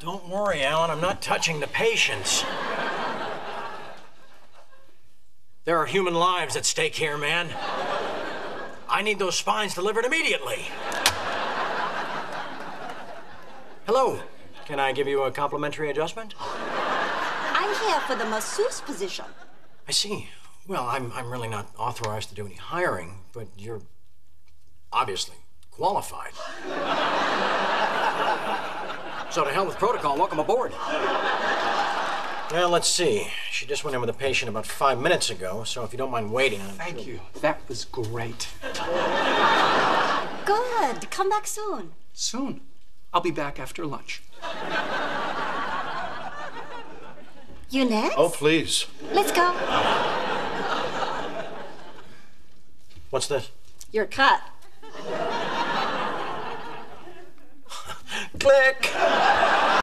Don't worry, Alan. I'm not touching the patients. There are human lives at stake here, man. I need those spines delivered immediately. Hello. Can I give you a complimentary adjustment? I'm here for the masseuse position. I see. Well, I'm, I'm really not authorized to do any hiring, but you're obviously qualified. So to hell with protocol. Welcome aboard. Well, let's see. She just went in with a patient about five minutes ago, so if you don't mind waiting, I'm Thank sure- you. That was great. Good. Come back soon. Soon. I'll be back after lunch. You next? Oh, please. Let's go. What's this? You're cut. Click!